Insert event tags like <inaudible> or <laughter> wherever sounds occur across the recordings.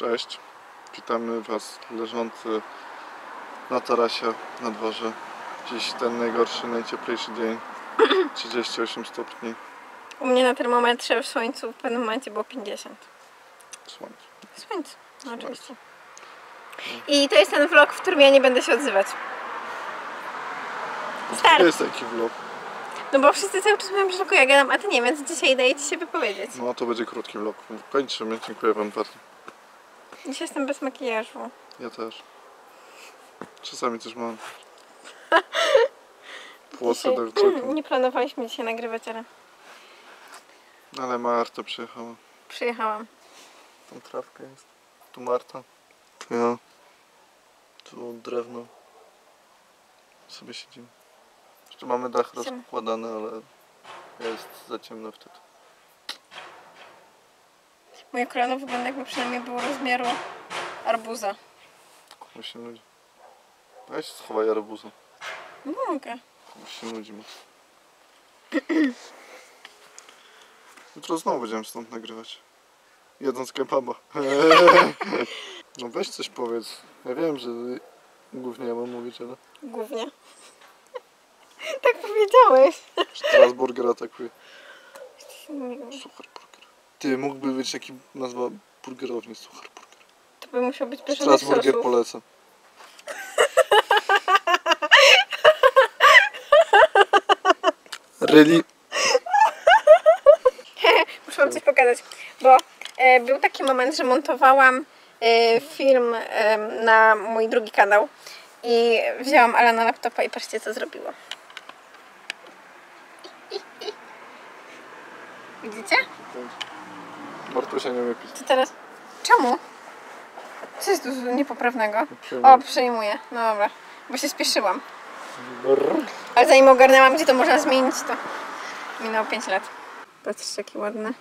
Cześć, witamy Was leżący na tarasie na dworze. Dziś ten najgorszy, najcieplejszy dzień, <clears throat> 38 stopni U mnie na termometrze w słońcu w pewnym momencie było 50. słońca. Słońce, no oczywiście. I to jest ten vlog, w którym ja nie będę się odzywać. To Start! jest taki vlog, No bo wszyscy cały czas mówią, że tylko ja gadam, a ty nie, więc dzisiaj daję ci się wypowiedzieć. no to będzie krótki vlog. Kończymy, dziękuję Wam bardzo. Dzisiaj jestem bez makijażu. Ja też. Czasami też mam <laughs> włosy Dzisiaj, do czekam. <clears throat> nie planowaliśmy dzisiaj nagrywać, ale Ale Marta przyjechała. przyjechałam. Tam trawka jest. Tu Marta. Tu ja. Tu drewno. Sobie siedzimy. Jeszcze mamy dach rozkładany, ale jest za ciemno wtedy. Moje kolano wygląda jakby przynajmniej było rozmiaru arbuza. Komuś się nudzi. Weź schowaj arbuzę. Mogę. Komuś się nudzi mocno. <clears throat> Jutro znowu będziemy stąd nagrywać. Jedząc kebaba. <laughs> No weź coś powiedz. Ja wiem, że głównie ja mam mówić, ale Głównie. <laughs> tak powiedziałeś. Strasburger atakuje. Burger. Ty, mógłby być taki nazwa burgerowni Suchar burger. To by musiał być pierwszy Strasburger polecam. <laughs> Really? <laughs> Muszę wam coś pokazać, bo e, był taki moment, że montowałam e, film e, na mój drugi kanał i wzięłam Ala na laptopa i patrzcie co zrobiło. Widzicie? Bartusia nie pisać. To teraz... Czemu? Co jest tu niepoprawnego? Przejmuję. O, przejmuję. No dobra, bo się spieszyłam. Ale zanim ogarnęłam, gdzie to można zmienić, to minęło 5 lat. Patrzcie, jakie ładne.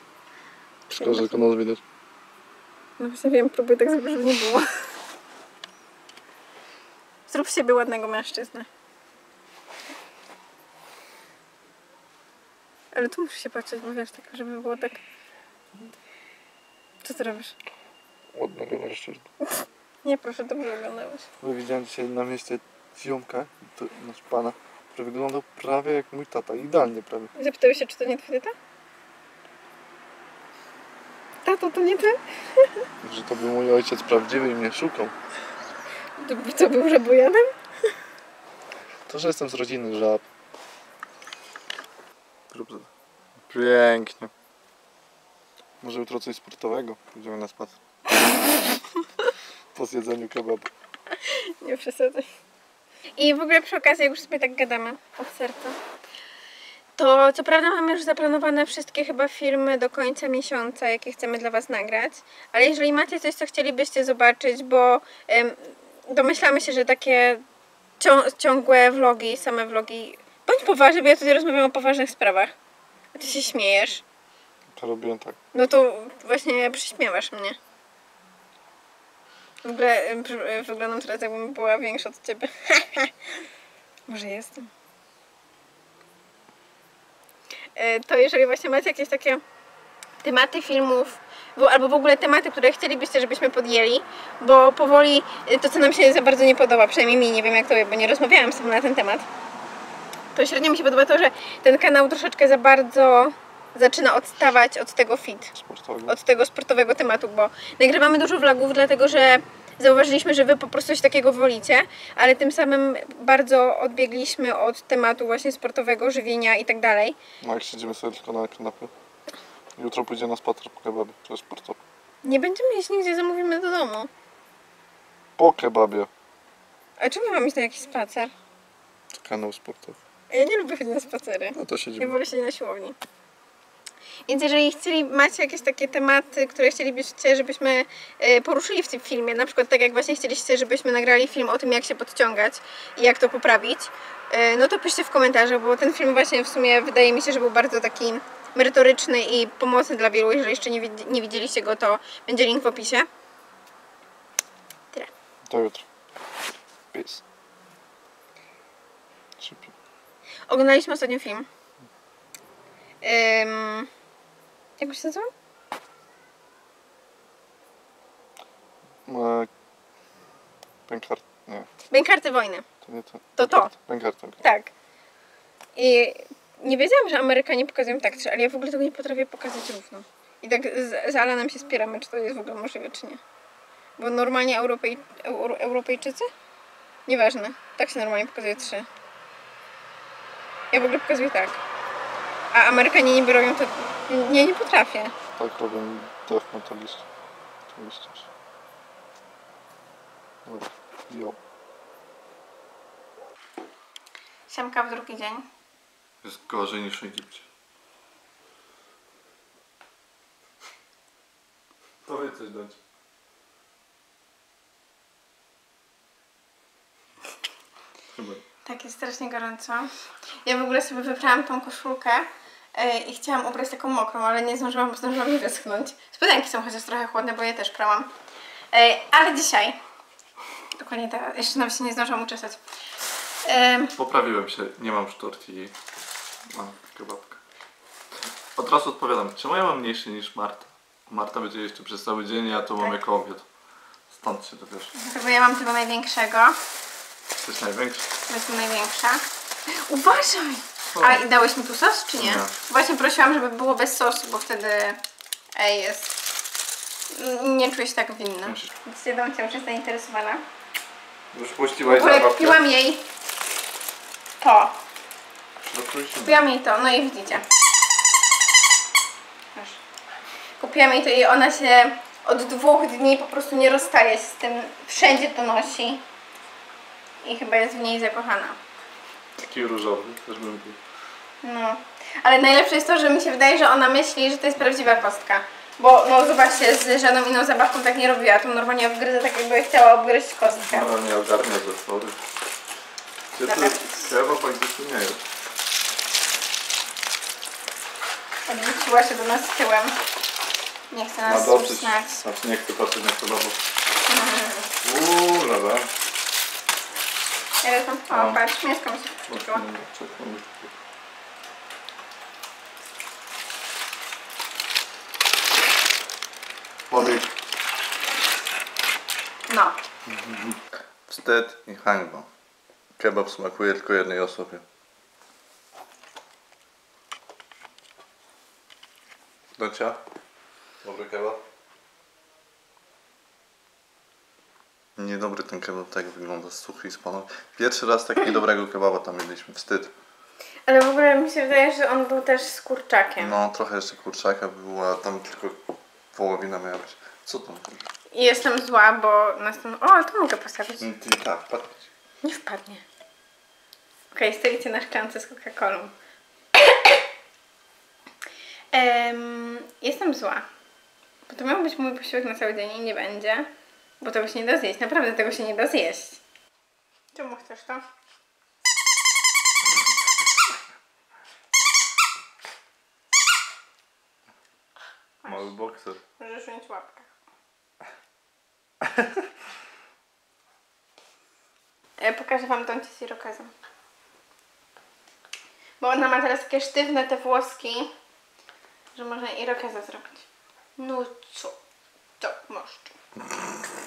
Szkoda, że tylko nas widać. No właśnie wiem, próbuję tak zrobić, żeby nie było. Zrób siebie ładnego mężczyznę. Ale tu muszę się patrzeć, bo wiesz, tak, żeby było tak... Co ty robisz? Ładnego mężczyzny. Nie, proszę, dobrze oglądałeś. Bo widziałem dzisiaj na mieście ziomka, to, nasz pana, który wyglądał prawie jak mój tata. Idealnie prawie. Zapytałeś się, czy to nie twój tata? Tato, to nie ty? <laughs> Że to był mój ojciec prawdziwy i mnie szukał. To co, był żabujadem? To, że jestem z rodziny żab. Pięknie. Może jutro coś sportowego. Pójdziemy na spacer. Po zjedzeniu kebabu. Nie przesadzaj. I w ogóle przy okazji, jak już sobie tak gadamy od serca, to co prawda mamy już zaplanowane wszystkie chyba filmy do końca miesiąca, jakie chcemy dla Was nagrać, ale jeżeli macie coś, co chcielibyście zobaczyć, bo em, domyślamy się, że takie cią- ciągłe vlogi, same vlogi, bądź poważny, bo ja tutaj rozmawiam o poważnych sprawach, a Ty się śmiejesz, To robiłem tak. no to właśnie przyśmiewasz mnie. W ogóle pr- e, wyglądam teraz jakbym była większa od ciebie. <laughs> Może jestem. E, To jeżeli właśnie macie jakieś takie tematy filmów, bo- albo w ogóle tematy, które chcielibyście, żebyśmy podjęli, bo powoli to, co nam się za bardzo nie podoba, przynajmniej mi, nie wiem jak to, bo nie rozmawiałam z tobą na ten temat, to średnio mi się podoba to, że ten kanał troszeczkę za bardzo zaczyna odstawać od tego fit Sportowego. od tego sportowego tematu, bo nagrywamy dużo vlogów, dlatego że zauważyliśmy, że wy po prostu coś takiego wolicie, ale tym samym bardzo odbiegliśmy od tematu właśnie sportowego, żywienia i tak dalej. No jak siedzimy sobie tylko na kanapie. Jutro pójdzie na spacer po kebabie. To jest sportowy. Nie będziemy iść nigdzie, zamówimy do domu. Po kebabie. A czemu mam iść na jakiś spacer? Kanał sportowy. Ja nie lubię chodzić na spacery. No to Ja siedzimy. wolę siedzieć na siłowni. Więc jeżeli chcieli, macie jakieś takie tematy, które chcielibyście, żebyśmy e, poruszyli w tym filmie, na przykład tak jak właśnie chcieliście, żebyśmy nagrali film o tym, jak się podciągać i jak to poprawić, e, no to piszcie w komentarzach, bo ten film właśnie w sumie wydaje mi się, że był bardzo taki merytoryczny i pomocny dla wielu. Jeżeli jeszcze nie, nie widzieliście go, to będzie link w opisie. Tyle. Do jutra. Peace. Oglądaliśmy ostatnio film. Ym, jak się nazywa? Pękart... Nie, Bękarty wojny. to nie to. To to. Pękart, okej. Tak. I nie wiedziałam, że Amerykanie pokazują tak, ale ja w ogóle tego nie potrafię pokazać równo. I tak z, z Alanem się spieramy, czy to jest w ogóle możliwe, czy nie. Bo normalnie Europej, Euro, Europejczycy? Nieważne. Tak się normalnie pokazuje trzy. Ja w ogóle pokazuję tak. A Amerykanie niby robią to... Nie, nie potrafię. Tak metaliczny. To liścisz. Dobra. Jo. Siemka w drugi dzień. Jest gorzej niż w Egipcie. To wy coś dać. Chyba. Tak, jest strasznie gorąco. Ja w ogóle sobie wybrałam tą koszulkę i chciałam ubrać taką mokrą, ale nie zdążyłam, bo zdążyłam wyschnąć. Spodenki są chociaż trochę chłodne, bo je też prałam. Yy, ale dzisiaj, dokładnie teraz, jeszcze nawet się nie zdążyłam uczesać. Yy, Poprawiłem się, nie mam sztorci i mam kebabkę. Od razu odpowiadam, czemu ja mam mniejszy niż Marta? Marta będzie jeszcze przez cały dzień, a tu mam Tak. jako obiad. Stąd się dowiesz. bo ja mam tego największego, Jesteś największy. to jest największa. Uważaj! A i dałeś mi tu sos, czy nie? Nie. Właśnie prosiłam, żeby było bez sosu, bo wtedy ej, jest... Nie czuję się tak winna. Musisz. Więc wiadomo, cię już jest zainteresowana. Już W puściłaś ogóle zabawkę? kupiłam jej to. No. Kupiłam jej to, no i widzicie. Kupiłam jej to i ona się od dwóch dni po prostu nie rozstaje z tym. Wszędzie to nosi. I chyba jest w niej zakochana. Taki różowy, też bym był. No. Ale najlepsze jest to, że mi się wydaje, że ona myśli, że to jest prawdziwa kostka. Bo no zobaczcie, z żadną inną zabawką tak nie robiła. To normalnie obgryza tak jakby chciała obgryźć kostkę. No nie ogarnia ze spory. Gdzie to Dobra. gdzie tu nie jest? Odwróciła się do nas tyłem. Nie chce nas dosyć. znać. Znaczy nie chcę patrzeć na kebabów. <laughs> Uuu, lada. Ja tam, o patrz, mieszka mi się. Czekam. Powiedz. No. Wstyd i hańba. Kebab smakuje tylko jednej osobie. Docia? Dobry kebab? Niedobry ten kebab, tak wygląda suchy i spalony. Pierwszy raz tak niedobrego kebaba tam jedliśmy, wstyd. Ale w ogóle mi się wydaje, że on był też z kurczakiem. No, trochę jeszcze kurczaka była, tam tylko wołowina miała być. Co tam? Jestem zła, bo następny... O, tu mogę postawić. Ty, tak, patrz. Nie wpadnie. Okej, stoicie na szklance z Coca-Colą. Em, jestem zła. Bo to miał być mój posiłek na cały dzień i nie będzie. Bo tego się nie da zjeść. Naprawdę tego się nie da zjeść. Czemu chcesz to? Mały bokser. Możesz ująć łapkę. <laughs> Ja pokażę wam tą z irokezem. Bo ona ma teraz takie sztywne te włoski, że można irokeza zrobić. No co? To masz. <laughs>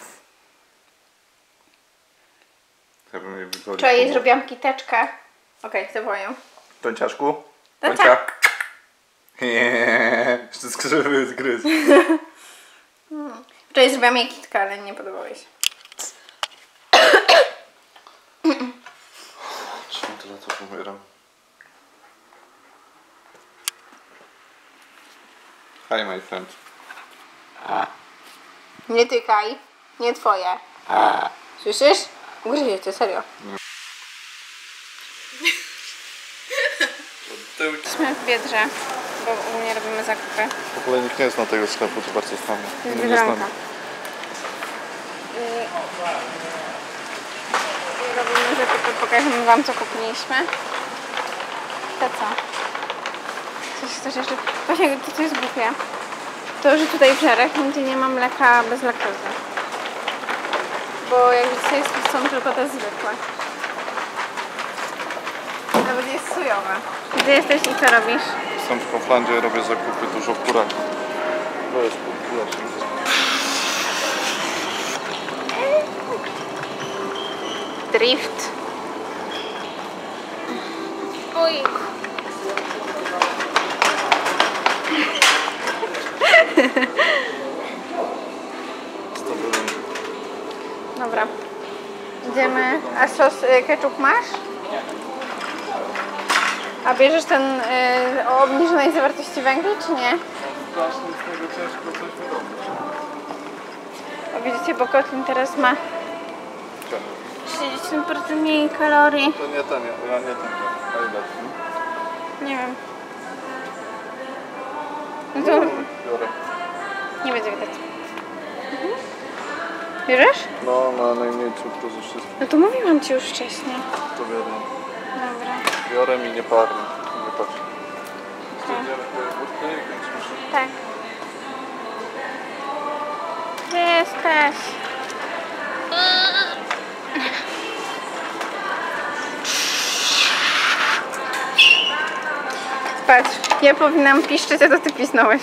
Ja bym wygolił. Wczoraj jej zrobiłam kiteczkę. Okej, okay, zawołają. Tonciaszku? Toncia. <laughs> Nie, jeszcze skrzywy zgryzł. Wczoraj zrobiłam jej kitkę, ale nie podobało jej się. Czemu tyle to umieram? Hi my friend. Nie tykaj. Nie twoje. Słyszysz? Ugryzie cię, serio. Jesteśmy w Biedrze, bo u mnie robimy zakupy. W ogóle nikt nie zna tego sklepu, to bardzo jest Nie Biedronka. I, I robimy zakupy, pokażemy wam co kupiliśmy. To co? Coś chcesz jeszcze? Właśnie to co jest głupie. To, że tutaj w Żerach nigdzie nie ma mleka bez laktozy bo jak dzisiaj są tylko te zwykłe. Nawet jest sujowe. Gdzie jesteś i co robisz? Jestem w Koflandzie, robię zakupy dużo kuraków. To jest. Drift. Oj. <laughs> Dobra. Idziemy. A sos y, ketchup masz? A bierzesz ten y, o obniżonej zawartości węgla, czy nie? Strasznie z tego ciężko coś wyrobić. O, widzicie, bo kotlin teraz ma 30% mniej kalorii. To nie ten, ja nie ten. A ile? Nie wiem. No to Biorę. nie będzie widać. Bierzesz? No, na najmniej cukru ze wszystkich No to mówiłam ci już wcześniej. to biorę. Dobra. Biorę mi nie parny. Nie patrz. Idziemy po jogurty i kończymy się. Tak. Gdzie jesteś? Patrz, ja powinnam piszczeć, a to ty pisnąłeś.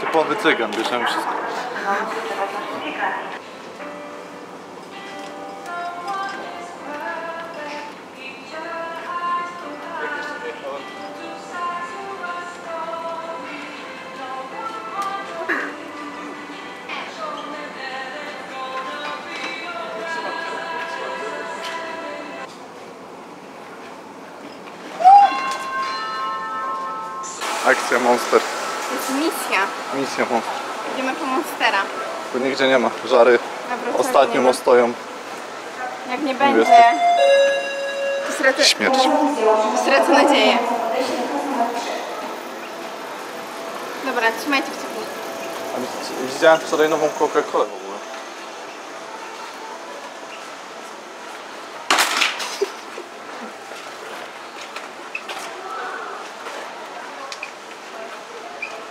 Typowy cygan, bierzemy wszystko. Akcja Monster. Misja. Misja Monster. Idziemy po Monstera. Tu nigdzie nie ma. Żary ostatnio nie ma. stoją. Jak nie będzie, to stracę, Śmierć. stracę nadzieję. Dobra, trzymajcie kciuki. A Widziałem wczoraj nową Coca-Colę w ogóle.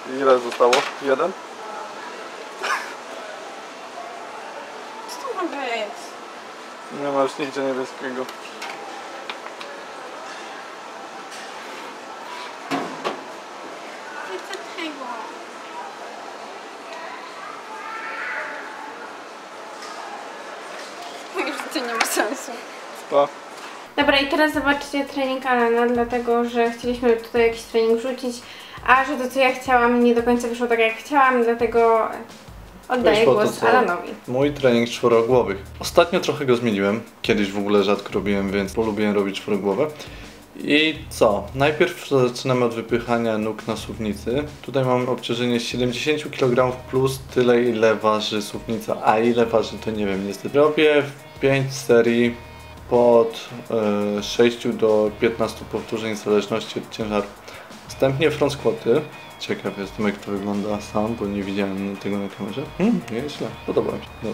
<laughs> Ile zostało? Jeden? Co to ma być? Nie ma już nigdzie niebieskiego. Już to nie ma sensu. A, Dobra, i teraz zobaczcie trening Alana, dlatego że chcieliśmy tutaj jakiś trening wrzucić, a że to co ja chciałam nie do końca wyszło tak jak chciałam, dlatego oddaję to, głos co- Alanowi. Mój trening czworogłowych. Ostatnio trochę go zmieniłem. Kiedyś w ogóle rzadko robiłem, więc polubiłem robić czworogłowe. I co? Najpierw zaczynamy od wypychania nóg na suwnicy. Tutaj mam obciążenie z 70 kg plus tyle ile waży suwnica, a ile waży to nie wiem niestety. Robię 5 serii pod e, 6 do 15 powtórzeń w zależności od ciężaru. Następnie front squaty. Ciekaw jestem jak to wygląda sam, bo nie widziałem tego na kamerze. Hmm, nieźle, podoba mi się. No.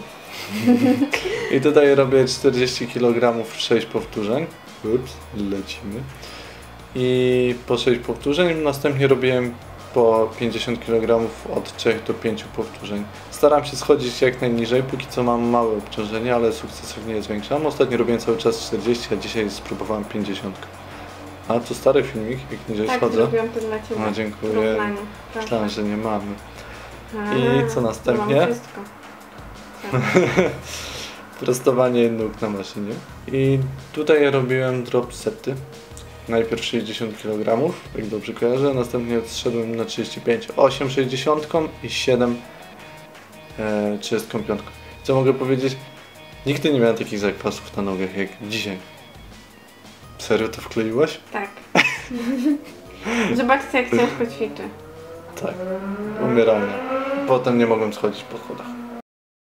<laughs> I tutaj robię 40 kg w 6 powtórzeń. Ups, lecimy. I po 6 powtórzeń, następnie robiłem po 50 kg od 3 do 5 powtórzeń. Staram się schodzić jak najniżej, póki co mam małe obciążenie, ale sukcesywnie je zwiększam. Ostatnio robiłem cały czas 40, a dzisiaj spróbowałem 50. A to stary filmik, jak niżej Tak, schodzę. zrobiłam to dla Ciebie. No, dziękuję. Porównanie. Myślałem, że nie mamy. A, I co następnie? Mam wszystko. <laughs> Prostowanie nóg na maszynie. I tutaj robiłem drop sety. Najpierw 60 kg, jak dobrze kojarzę, następnie zszedłem na 35. 8 60 i 7 e, 35. Co mogę powiedzieć? Nigdy nie miałem takich zakwasów na nogach jak dzisiaj. Serio to wkleiłaś? Tak. <laughs> Zobaczcie jak ciężko ćwiczy. Tak. Umieralnie. Potem nie mogłem schodzić po schodach.